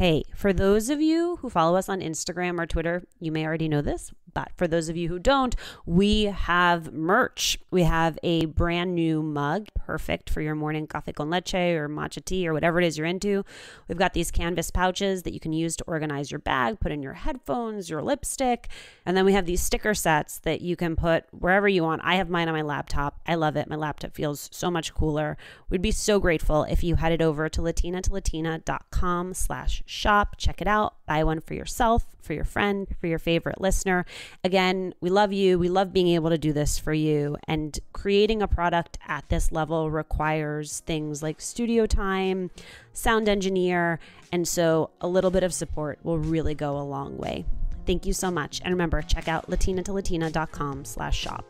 Hey, for those of you who follow us on Instagram or Twitter, you may already know this, but for those of you who don't, we have merch. We have a brand new mug, perfect for your morning coffee con leche or matcha tea or whatever it is you're into. We've got these canvas pouches that you can use to organize your bag, put in your headphones, your lipstick, and then we have these sticker sets that you can put wherever you want. I have mine on my laptop. I love it. My laptop feels so much cooler. We'd be so grateful if you headed over to latinatolatina.com slash shop. Check it out. Buy one for yourself, for your friend, for your favorite listener. Again, we love you. We love being able to do this for you. And creating a product at this level requires things like studio time, sound engineer. And so a little bit of support will really go a long way. Thank you so much. And remember, check out latinatolatina.com slash shop.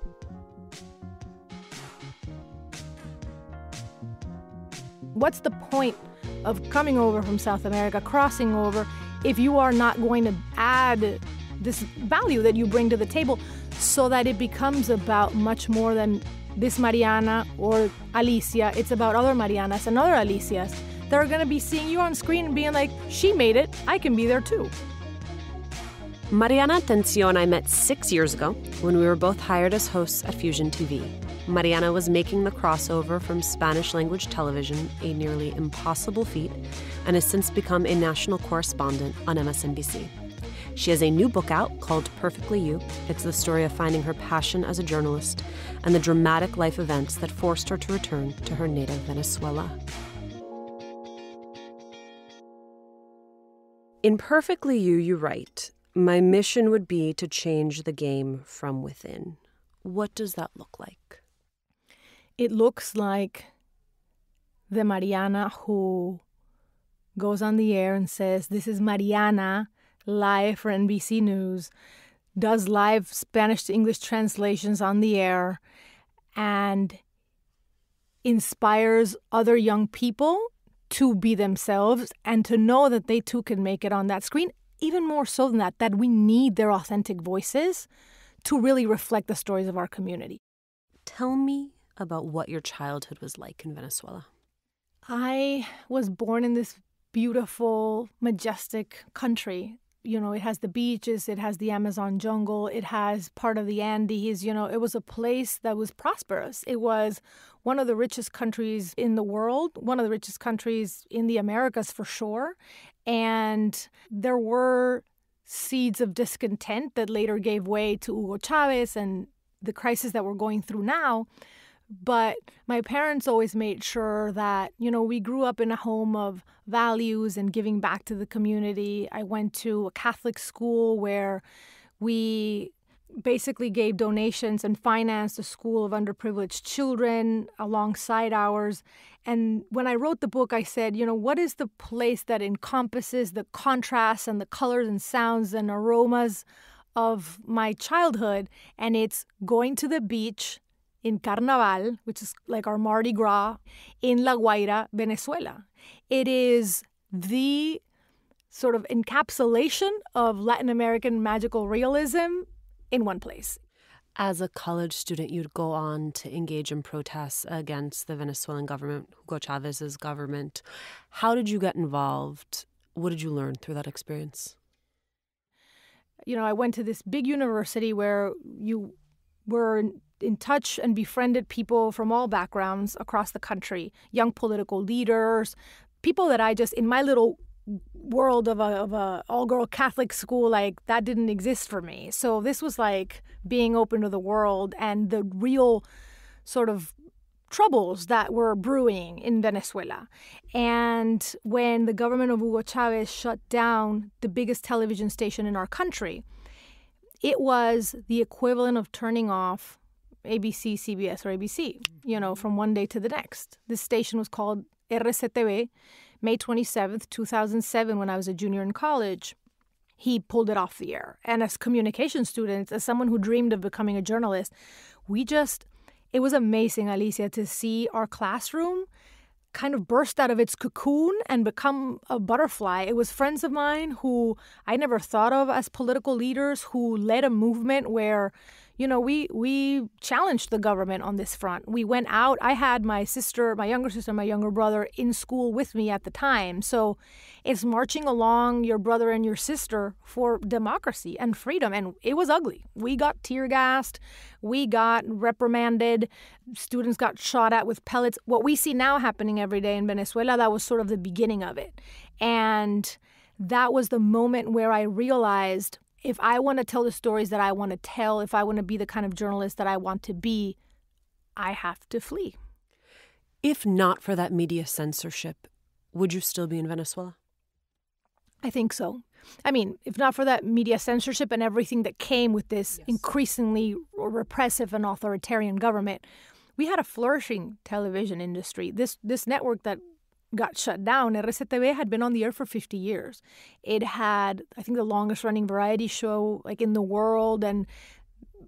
What's the point of coming over from South America, crossing over, if you are not going to add this value that you bring to the table so that it becomes about much more than this Mariana or Alicia. It's about other Marianas and other Alicias that are going to be seeing you on screen and being like, she made it, I can be there too. Mariana Atencio and I met six years ago when we were both hired as hosts at Fusion TV. Mariana was making the crossover from Spanish language television, a nearly impossible feat, and has since become a national correspondent on MSNBC. She has a new book out called Perfectly You. It's the story of finding her passion as a journalist and the dramatic life events that forced her to return to her native Venezuela. In Perfectly You, you write, My mission would be to change the game from within. What does that look like? It looks like the Mariana who goes on the air and says, This is Mariana, live for NBC News, does live Spanish to English translations on the air, and inspires other young people to be themselves and to know that they too can make it on that screen. Even more so than that, that we need their authentic voices to really reflect the stories of our community. Tell me about what your childhood was like in Venezuela. I was born in this beautiful, majestic country. You know, it has the beaches, it has the Amazon jungle, it has part of the Andes. You know, it was a place that was prosperous. It was one of the richest countries in the world, one of the richest countries in the Americas for sure. And there were seeds of discontent that later gave way to Hugo Chavez and the crisis that we're going through now. But my parents always made sure that, you know, we grew up in a home of values and giving back to the community. I went to a Catholic school where we basically gave donations and financed a school of underprivileged children alongside ours. And when I wrote the book, I said, you know, what is the place that encompasses the contrasts and the colors and sounds and aromas of my childhood? And it's going to the beach in Carnaval, which is like our Mardi Gras, in La Guaira, Venezuela. It is the sort of encapsulation of Latin American magical realism in one place. As a college student, you'd go on to engage in protests against the Venezuelan government, Hugo Chavez's government. How did you get involved? What did you learn through that experience? You know, I went to this big university where you were in touch and befriended people from all backgrounds across the country young political leaders people that i just in my little world of a, of a all-girl catholic school like that didn't exist for me. So this was like being open to the world and the real sort of troubles that were brewing in venezuela. And when the government of hugo chavez shut down the biggest television station in our country it was the equivalent of turning off ABC, CBS, or ABC, you know, mm-hmm. from one day to the next. This station was called RCTV, May 27th, 2007, when I was a junior in college. He pulled it off the air. And as communication students, as someone who dreamed of becoming a journalist, we just, it was amazing, Alicia, to see our classroom kind of burst out of its cocoon and become a butterfly. It was friends of mine who I never thought of as political leaders who led a movement where you know, we we challenged the government on this front. We went out. I had my sister, my younger sister, my younger brother in school with me at the time. So it's marching along your brother and your sister for democracy and freedom. And it was ugly. We got tear gassed. We got reprimanded. Students got shot at with pellets. What we see now happening every day in Venezuela, that was sort of the beginning of it. And that was the moment where I realized if I want to tell the stories that I want to tell, if I want to be the kind of journalist that I want to be, I have to flee. If not for that media censorship, would you still be in Venezuela? I think so. I mean, if not for that media censorship and everything that came with this yes. increasingly repressive and authoritarian government, we had a flourishing television industry. This this network that got shut down, RCTV had been on the air for 50 years. It had, I think, the longest running variety show like in the world and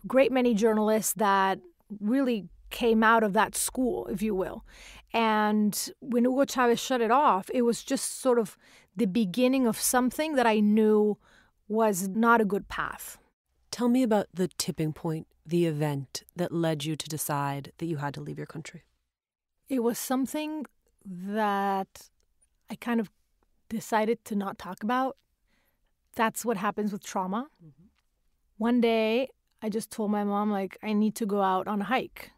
great many journalists that really came out of that school, if you will. And when Hugo Chavez shut it off, it was just sort of the beginning of something that I knew was not a good path. Tell me about the tipping point, the event that led you to decide that you had to leave your country. It was something that I kind of decided to not talk about. That's what happens with trauma. Mm-hmm. One day, I just told my mom, like, I need to go out on a hike.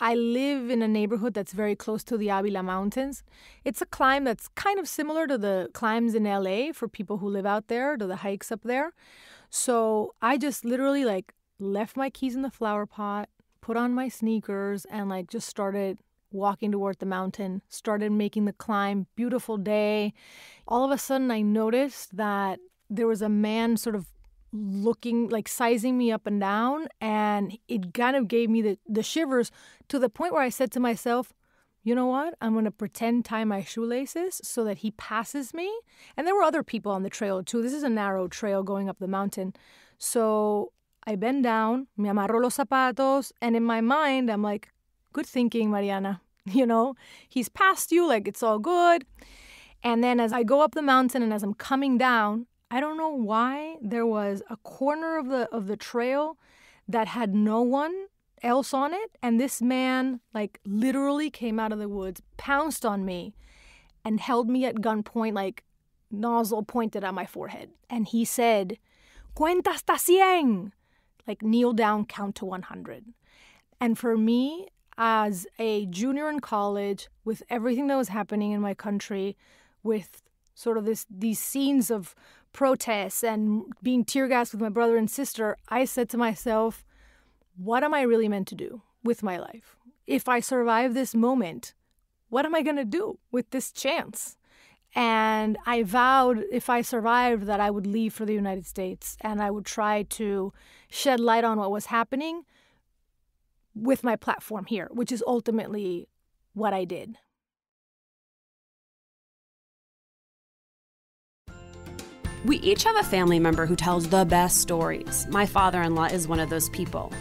I live in a neighborhood that's very close to the Avila Mountains. It's a climb that's kind of similar to the climbs in LA for people who live out there, to the hikes up there. So I just literally like left my keys in the flower pot, put on my sneakers, and like just started walking toward the mountain, started making the climb. Beautiful day. All of a sudden, I noticed that there was a man sort of looking like sizing me up and down and it kind of gave me the, the shivers to the point where i said to myself you know what i'm going to pretend tie my shoelaces so that he passes me and there were other people on the trail too this is a narrow trail going up the mountain so i bend down me amarro los zapatos and in my mind i'm like good thinking mariana you know he's past you like it's all good and then as i go up the mountain and as i'm coming down I don't know why there was a corner of the of the trail that had no one else on it and this man like literally came out of the woods, pounced on me and held me at gunpoint like nozzle pointed at my forehead and he said, "Cuenta hasta cien." Like kneel down, count to 100. And for me as a junior in college with everything that was happening in my country with sort of this these scenes of protests and being tear gassed with my brother and sister, I said to myself, what am I really meant to do with my life? If I survive this moment, what am I going to do with this chance? And I vowed if I survived that I would leave for the United States and I would try to shed light on what was happening with my platform here, which is ultimately what I did. We each have a family member who tells the best stories. My father in law is one of those people.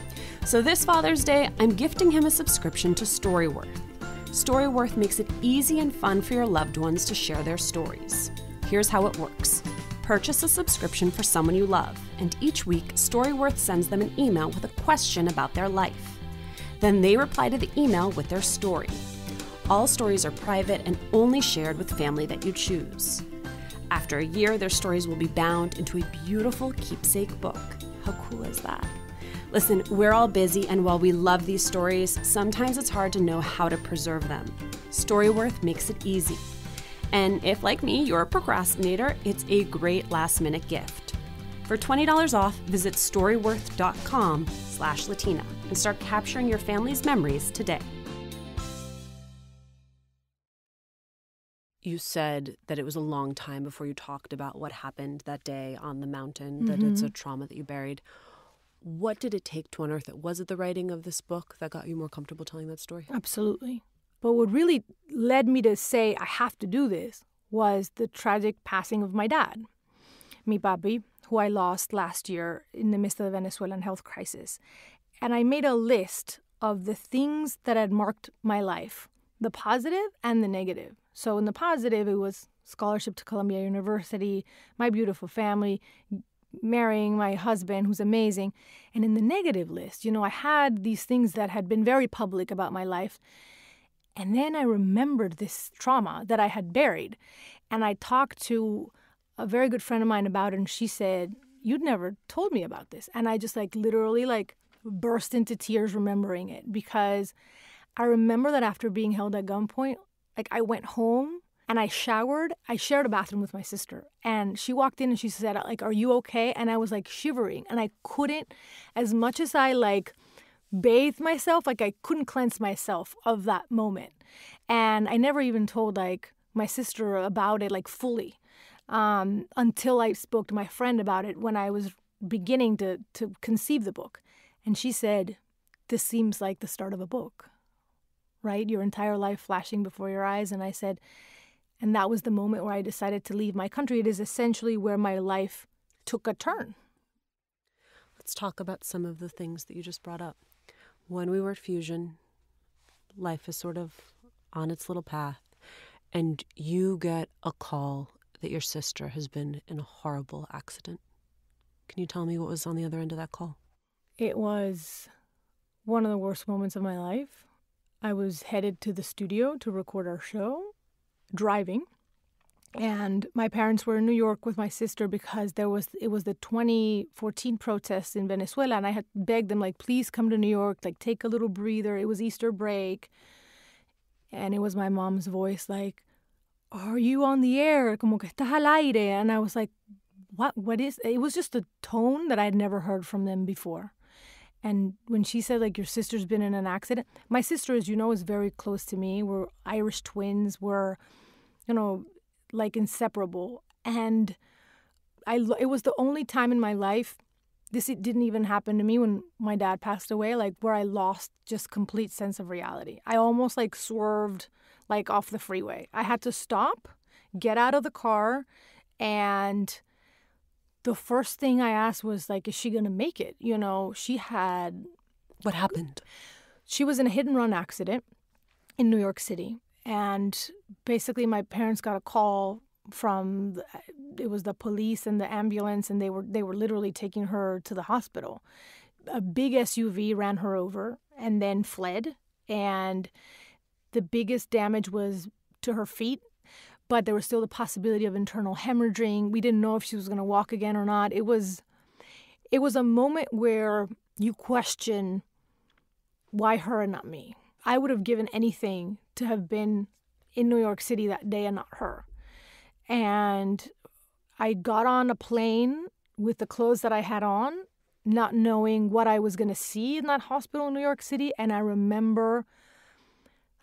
So this Father's Day, I'm gifting him a subscription to Storyworth. Storyworth makes it easy and fun for your loved ones to share their stories. Here's how it works purchase a subscription for someone you love, and each week, Storyworth sends them an email with a question about their life. Then they reply to the email with their story. All stories are private and only shared with family that you choose. After a year, their stories will be bound into a beautiful keepsake book. How cool is that? Listen, we're all busy, and while we love these stories, sometimes it's hard to know how to preserve them. Storyworth makes it easy. And if, like me, you're a procrastinator, it's a great last minute gift. For $20 off, visit storyworth.com slash Latina and start capturing your family's memories today. you said that it was a long time before you talked about what happened that day on the mountain, mm-hmm. that it's a mm-hmm. trauma that you buried. What did it take to unearth it? Was it the writing of this book that got you more comfortable telling that story? Absolutely. But what really led me to say, I have to do this, was the tragic passing of my dad, mi papi, who I lost last year in the midst of the Venezuelan health crisis. And I made a list of the things that had marked my life, the positive and the negative. So in the positive, it was scholarship to Columbia University, my beautiful family, marrying my husband, who's amazing. And in the negative list, you know, I had these things that had been very public about my life. And then I remembered this trauma that I had buried. And I talked to a very good friend of mine about it, and she said, You'd never told me about this. And I just like literally like burst into tears remembering it because I remember that after being held at gunpoint, like I went home and I showered. I shared a bathroom with my sister, and she walked in and she said, "Like, are you okay?" And I was like shivering, and I couldn't, as much as I like bathed myself, like I couldn't cleanse myself of that moment, and I never even told like my sister about it like fully um, until I spoke to my friend about it when I was beginning to to conceive the book, and she said, "This seems like the start of a book." Right? Your entire life flashing before your eyes. And I said, and that was the moment where I decided to leave my country. It is essentially where my life took a turn. Let's talk about some of the things that you just brought up. When we were at Fusion, life is sort of on its little path, and you get a call that your sister has been in a horrible accident. Can you tell me what was on the other end of that call? It was one of the worst moments of my life. I was headed to the studio to record our show driving and my parents were in New York with my sister because there was it was the 2014 protests in Venezuela and I had begged them like please come to New York like take a little breather. It was Easter break and it was my mom's voice like are you on the air? Como que estás al aire? And I was like what what is it was just a tone that I had never heard from them before and when she said like your sister's been in an accident my sister as you know is very close to me. We're irish twins. We're you know like inseparable. And i it was the only time in my life this it didn't even happen to me when my dad passed away like where i lost just complete sense of reality. I almost like swerved like off the freeway. I had to stop get out of the car and the first thing I asked was like, is she gonna make it? You know, she had what happened? She was in a hit and run accident in New York City. And basically my parents got a call from the, it was the police and the ambulance and they were they were literally taking her to the hospital. A big SUV ran her over and then fled and the biggest damage was to her feet but there was still the possibility of internal hemorrhaging. We didn't know if she was going to walk again or not. It was it was a moment where you question why her and not me. I would have given anything to have been in New York City that day and not her. And I got on a plane with the clothes that I had on, not knowing what I was going to see in that hospital in New York City. And I remember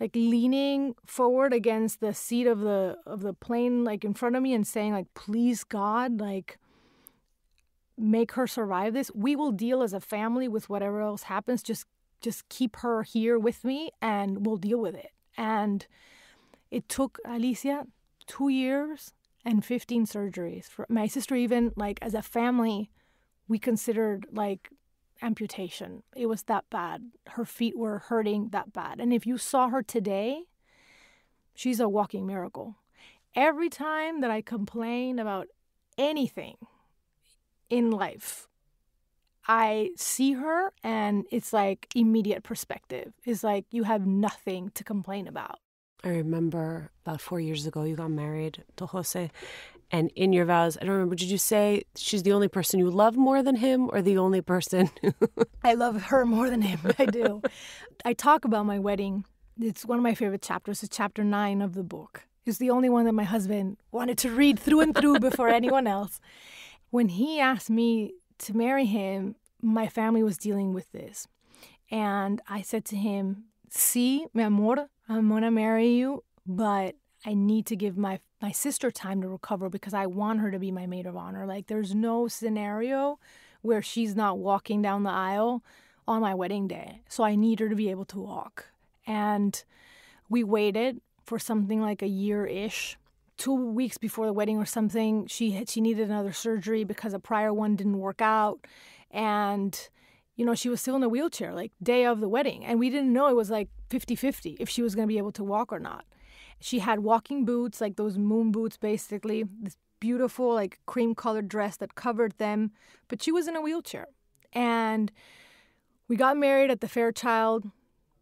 like leaning forward against the seat of the of the plane like in front of me and saying like please god like make her survive this. We will deal as a family with whatever else happens. Just just keep her here with me and we'll deal with it. And it took alicia 2 years and 15 surgeries. For my sister even like as a family we considered like amputation. It was that bad. Her feet were hurting that bad. And if you saw her today, she's a walking miracle. Every time that I complain about anything in life, I see her and it's like immediate perspective. It's like you have nothing to complain about. I remember about four years ago, you got married to Jose, and in your vows, I don't remember, did you say she's the only person you love more than him or the only person? I love her more than him. I do. I talk about my wedding. It's one of my favorite chapters. It's chapter nine of the book. It's the only one that my husband wanted to read through and through before anyone else. When he asked me to marry him, my family was dealing with this. And I said to him, Sí, mi amor, I'm going to marry you, but I need to give my my sister time to recover because I want her to be my maid of honor. Like there's no scenario where she's not walking down the aisle on my wedding day. So I need her to be able to walk. And we waited for something like a year-ish. 2 weeks before the wedding or something, she had, she needed another surgery because a prior one didn't work out and you know, she was still in a wheelchair like day of the wedding and we didn't know it was like 50-50 if she was going to be able to walk or not. She had walking boots, like those moon boots, basically, this beautiful, like cream colored dress that covered them, but she was in a wheelchair. And we got married at the Fairchild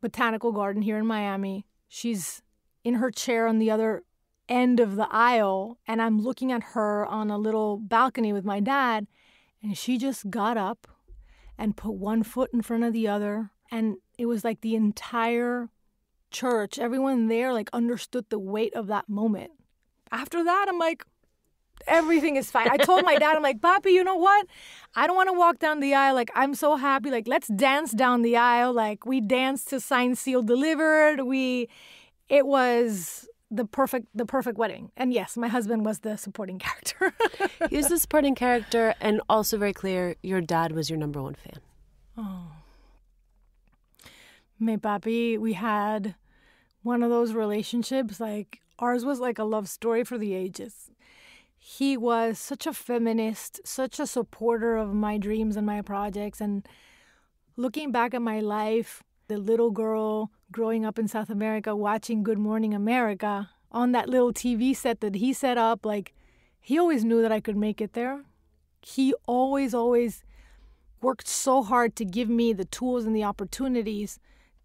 Botanical Garden here in Miami. She's in her chair on the other end of the aisle, and I'm looking at her on a little balcony with my dad, and she just got up and put one foot in front of the other. And it was like the entire church, everyone there, like understood the weight of that moment. After that, I'm like, everything is fine. I told my dad, I'm like, Papi, you know what? I don't want to walk down the aisle. Like, I'm so happy. Like, let's dance down the aisle. Like, we danced to Signed, Sealed, Delivered. We, it was the perfect the perfect wedding. And yes, my husband was the supporting character. he was the supporting character and also very clear your dad was your number one fan. Oh. Me papi, we had one of those relationships like ours was like a love story for the ages. He was such a feminist, such a supporter of my dreams and my projects and looking back at my life, the little girl growing up in South America watching Good Morning America on that little TV set that he set up, like he always knew that I could make it there. He always, always worked so hard to give me the tools and the opportunities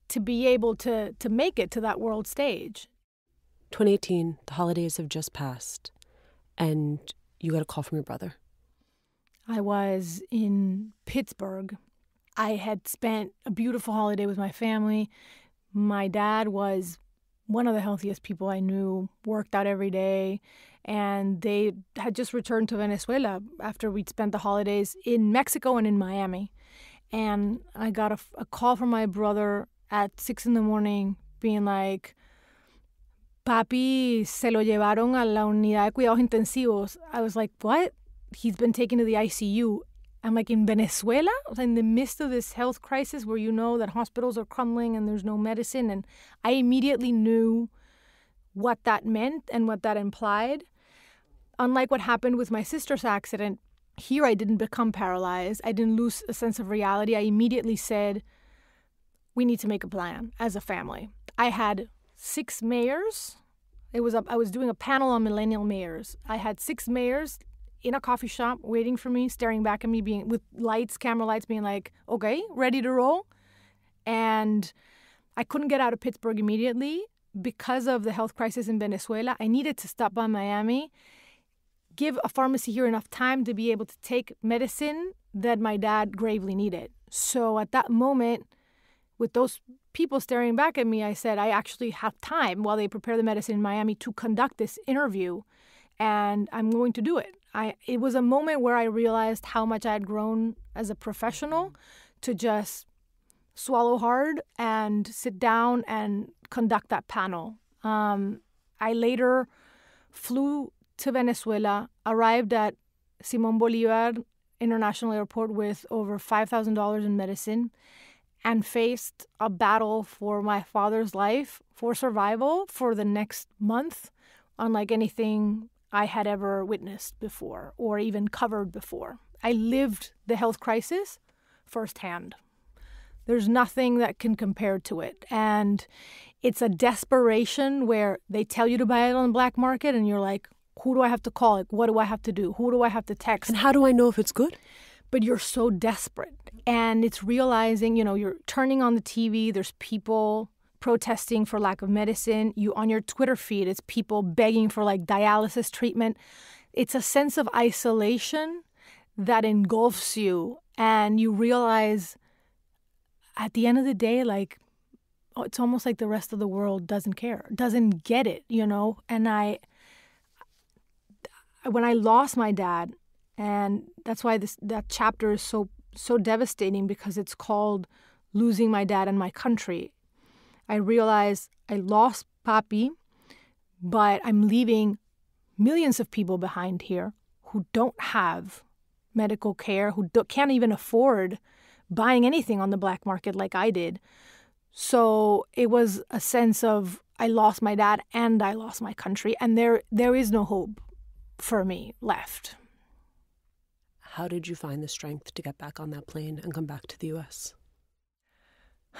to be able to to make it to that world stage. 2018, the holidays have just passed, and you got a call from your brother. I was in Pittsburgh. I had spent a beautiful holiday with my family. My dad was one of the healthiest people I knew, worked out every day, and they had just returned to Venezuela after we'd spent the holidays in Mexico and in Miami. And I got a, a call from my brother at six in the morning being like, Papi, se lo llevaron a la unidad de cuidados intensivos. I was like, what? He's been taken to the ICU. I'm like in Venezuela, in the midst of this health crisis where you know that hospitals are crumbling and there's no medicine. And I immediately knew what that meant and what that implied. Unlike what happened with my sister's accident, here I didn't become paralyzed. I didn't lose a sense of reality. I immediately said, we need to make a plan as a family. I had six mayors. It was a, I was doing a panel on millennial mayors. I had six mayors in a coffee shop waiting for me, staring back at me, being with lights, camera lights, being like, okay, ready to roll. And I couldn't get out of Pittsburgh immediately because of the health crisis in Venezuela. I needed to stop by Miami, give a pharmacy here enough time to be able to take medicine that my dad gravely needed. So at that moment, with those people staring back at me, I said, I actually have time while they prepare the medicine in Miami to conduct this interview, and I'm going to do it. I it was a moment where I realized how much I had grown as a professional to just swallow hard and sit down and conduct that panel. Um, I later flew to Venezuela, arrived at Simon Bolivar International Airport with over $5,000 in medicine, and faced a battle for my father's life, for survival for the next month, unlike anything I had ever witnessed before or even covered before. I lived the health crisis firsthand. There's nothing that can compare to it. And it's a desperation where they tell you to buy it on the black market and you're like, who do I have to call? Like, what do I have to do? Who do I have to text? And how do I know if it's good? But you're so desperate. And it's realizing, you know, you're turning on the TV, there's people protesting for lack of medicine. You on your Twitter feed, it's people begging for like dialysis treatment. It's a sense of isolation that engulfs you, and you realize at the end of the day, like oh, it's almost like the rest of the world doesn't care, doesn't get it, you know. And I, when I lost my dad, and that's why this that chapter is so so devastating because it's called losing my dad and my country I realized I lost Papi, but I'm leaving millions of people behind here who don't have medical care, who can't even afford buying anything on the black market like I did. So it was a sense of I lost my dad and I lost my country, and there there is no hope for me left. How did you find the strength to get back on that plane and come back to the US?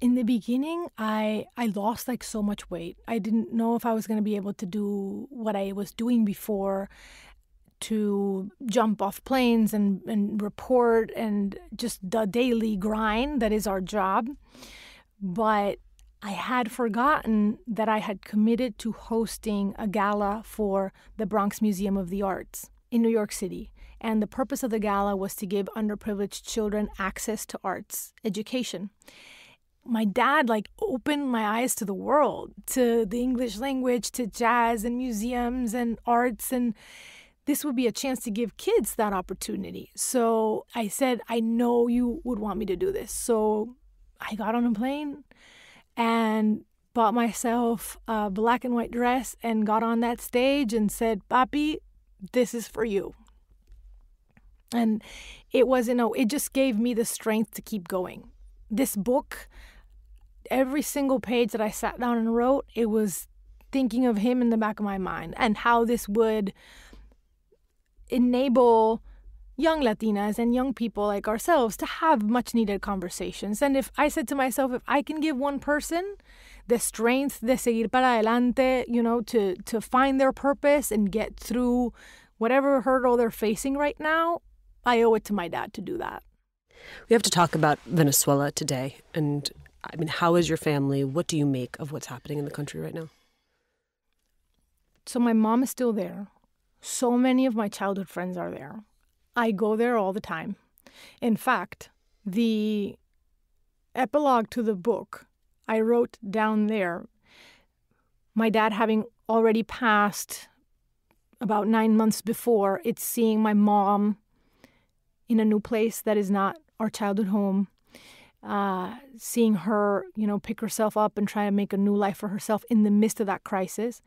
in the beginning i i lost like so much weight. I didn't know if i was going to be able to do what i was doing before to jump off planes and, and report and just the daily grind that is our job. But i had forgotten that i had committed to hosting a gala for the bronx museum of the arts in new york city and the purpose of the gala was to give underprivileged children access to arts education my dad like opened my eyes to the world, to the English language, to jazz and museums and arts and this would be a chance to give kids that opportunity. So I said, I know you would want me to do this. So I got on a plane and bought myself a black and white dress and got on that stage and said, Papi, this is for you. And it was, you know, it just gave me the strength to keep going. This book every single page that I sat down and wrote, it was thinking of him in the back of my mind and how this would enable young Latinas and young people like ourselves to have much needed conversations. And if I said to myself, if I can give one person the strength de seguir para adelante, you know, to, to find their purpose and get through whatever hurdle they're facing right now, I owe it to my dad to do that. We have to talk about Venezuela today and I mean, how is your family? What do you make of what's happening in the country right now? So, my mom is still there. So many of my childhood friends are there. I go there all the time. In fact, the epilogue to the book I wrote down there, my dad having already passed about nine months before, it's seeing my mom in a new place that is not our childhood home uh, seeing her, you know, pick herself up and try to make a new life for herself in the midst of that crisis.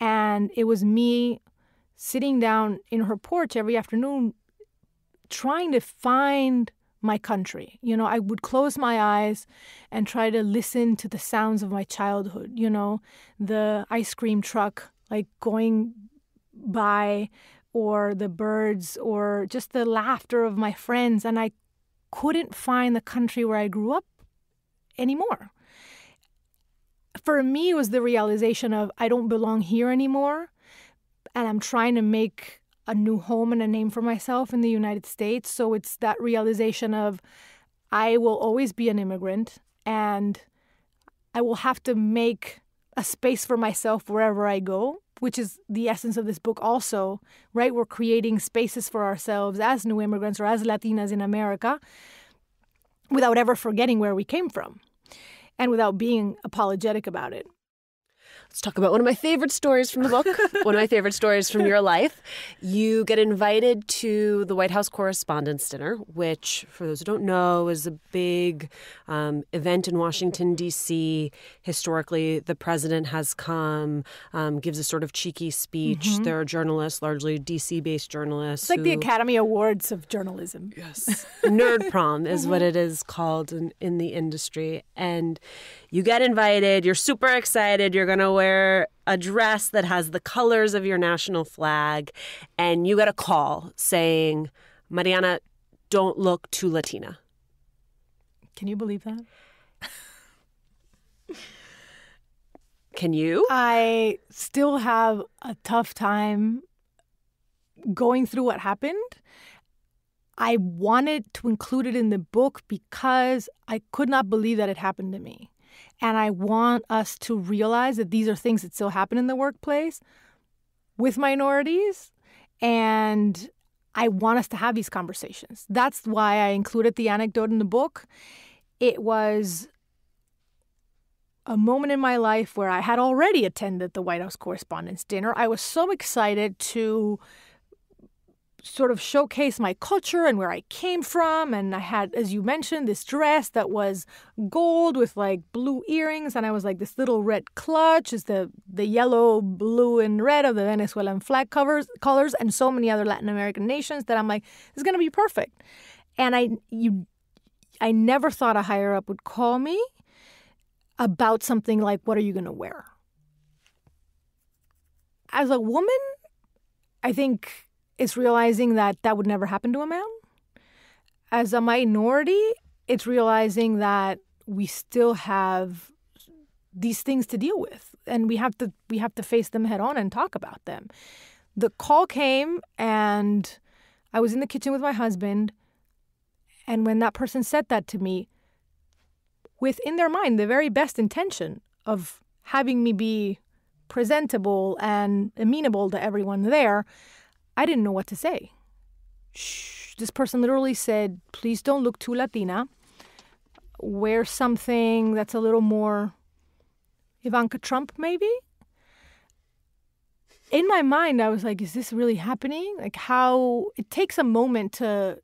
And it was me sitting down in her porch every afternoon trying to find my country. You know, I would close my eyes and try to listen to the sounds of my childhood, you know, the ice cream truck like going by or the birds or just the laughter of my friends and I couldn't find the country where I grew up anymore. For me, it was the realization of I don't belong here anymore, and I'm trying to make a new home and a name for myself in the United States. So it's that realization of I will always be an immigrant and I will have to make a space for myself wherever I go which is the essence of this book also, right? We're creating spaces for ourselves as new immigrants or as Latinas in America without ever forgetting where we came from and without being apologetic about it. Let's talk about one of my favorite stories from the book, one of my favorite stories from your life. You get invited to the White House Correspondents' Dinner, which, for those who don't know, is a big um, event in Washington, D.C. Historically, the president has come, um, gives a sort of cheeky speech. Mm-hmm. There are journalists, largely D.C. based journalists. It's like who, the Academy Awards of journalism. Yes. Nerd prom is mm-hmm. what it is called in, in the industry. And you get invited, you're super excited, you're going to wear wear a dress that has the colors of your national flag, and you get a call saying, Mariana, don't look too Latina. Can you believe that? Can you? I still have a tough time going through what happened. I wanted to include it in the book because I could not believe that it happened to me. And I want us to realize that these are things that still happen in the workplace with minorities. And I want us to have these conversations. That's why I included the anecdote in the book. It was a moment in my life where I had already attended the White House Correspondents' Dinner. I was so excited to sort of showcase my culture and where I came from. And I had, as you mentioned, this dress that was gold with like blue earrings, and I was like this little red clutch is the the yellow, blue, and red of the Venezuelan flag covers colors, and so many other Latin American nations that I'm like, this is gonna be perfect. And I you I never thought a higher up would call me about something like, what are you gonna wear? As a woman, I think it's realizing that that would never happen to a man. As a minority, it's realizing that we still have these things to deal with and we have to we have to face them head on and talk about them. The call came and I was in the kitchen with my husband and when that person said that to me within their mind the very best intention of having me be presentable and amenable to everyone there, I didn't know what to say. Shh. This person literally said, please don't look too Latina. Wear something that's a little more Ivanka Trump, maybe? In my mind, I was like, is this really happening? Like, how it takes a moment to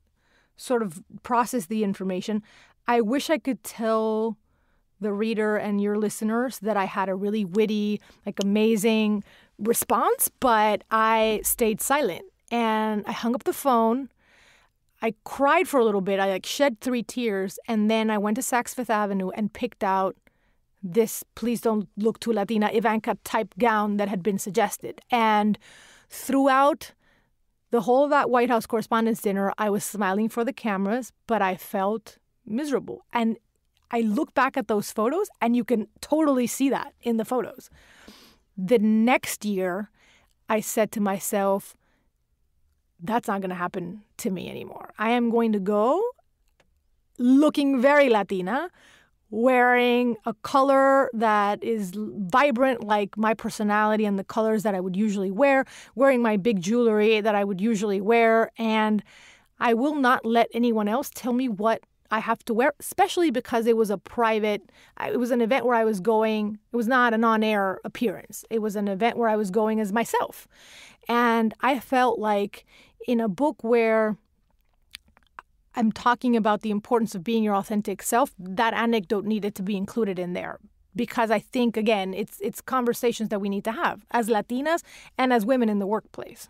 sort of process the information. I wish I could tell the reader and your listeners that I had a really witty, like amazing response, but I stayed silent and I hung up the phone. I cried for a little bit. I like shed three tears and then I went to Saks Fifth Avenue and picked out this please don't look too Latina Ivanka type gown that had been suggested. And throughout the whole of that White House Correspondents' Dinner, I was smiling for the cameras, but I felt miserable. And I look back at those photos and you can totally see that in the photos. The next year, I said to myself, that's not going to happen to me anymore. I am going to go looking very Latina, wearing a color that is vibrant like my personality and the colors that I would usually wear, wearing my big jewelry that I would usually wear, and I will not let anyone else tell me what I have to wear, especially because it was a private, it was an event where I was going, it was not an on air appearance. It was an event where I was going as myself. And I felt like in a book where I'm talking about the importance of being your authentic self, that anecdote needed to be included in there because I think again it's it's conversations that we need to have as Latinas and as women in the workplace.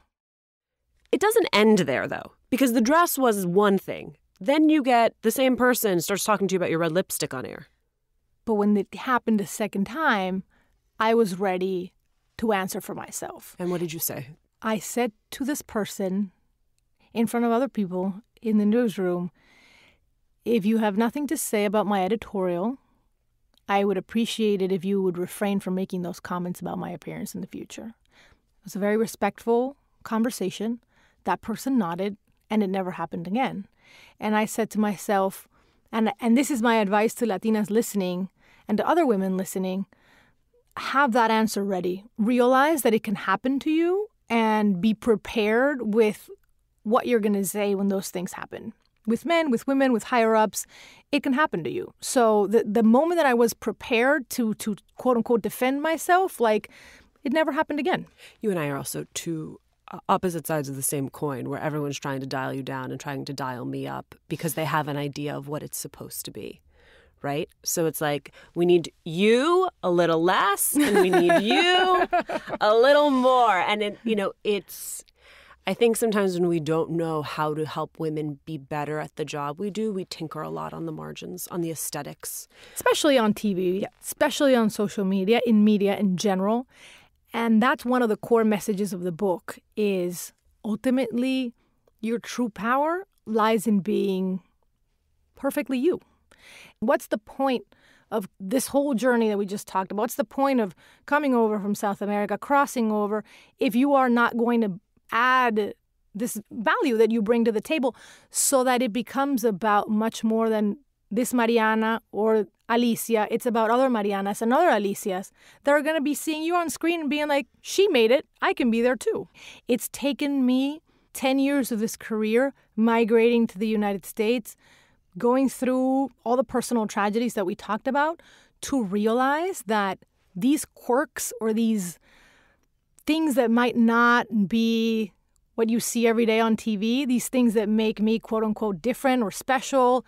It doesn't end there though, because the dress was one thing. Then you get the same person starts talking to you about your red lipstick on air. But when it happened a second time, I was ready to answer for myself. And what did you say? I said to this person in front of other people in the newsroom, if you have nothing to say about my editorial, I would appreciate it if you would refrain from making those comments about my appearance in the future. It was a very respectful conversation. That person nodded, and it never happened again. And I said to myself, and, and this is my advice to Latinas listening and to other women listening have that answer ready. Realize that it can happen to you and be prepared with what you're going to say when those things happen. With men, with women, with higher ups, it can happen to you. So the the moment that I was prepared to to quote unquote defend myself, like it never happened again. You and I are also two opposite sides of the same coin where everyone's trying to dial you down and trying to dial me up because they have an idea of what it's supposed to be right so it's like we need you a little less and we need you a little more and it you know it's I think sometimes when we don't know how to help women be better at the job we do, we tinker a lot on the margins, on the aesthetics. Especially on TV, yeah. especially on social media, in media in general. And that's one of the core messages of the book is ultimately your true power lies in being perfectly you. What's the point of this whole journey that we just talked about? What's the point of coming over from South America, crossing over, if you are not going to add this value that you bring to the table so that it becomes about much more than this Mariana or Alicia. It's about other Marianas and other Alicias that are going to be seeing you on screen and being like, she made it. I can be there too. It's taken me 10 years of this career migrating to the United States, going through all the personal tragedies that we talked about to realize that these quirks or these things that might not be what you see every day on TV, these things that make me quote unquote different or special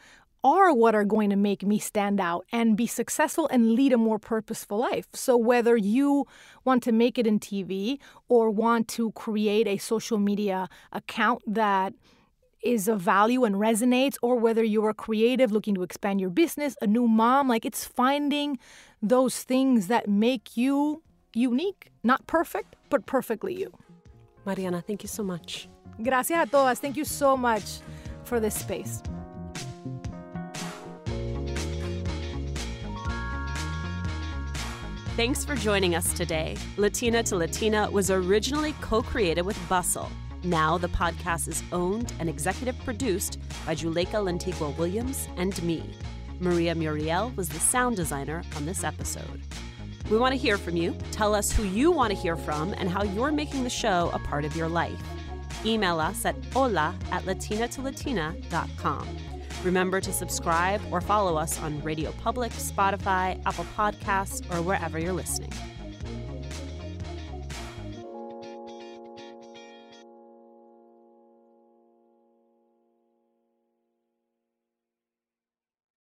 are what are going to make me stand out and be successful and lead a more purposeful life. So, whether you want to make it in TV or want to create a social media account that is of value and resonates, or whether you're creative looking to expand your business, a new mom, like it's finding those things that make you unique, not perfect, but perfectly you. Mariana, thank you so much. Gracias a todas. Thank you so much for this space. Thanks for joining us today. Latina to Latina was originally co created with Bustle. Now the podcast is owned and executive produced by Juleyka Lantigua Williams and me. Maria Muriel was the sound designer on this episode. We want to hear from you. Tell us who you want to hear from and how you're making the show a part of your life. Email us at hola at latinatolatina.com. Remember to subscribe or follow us on Radio Public, Spotify, Apple Podcasts, or wherever you're listening.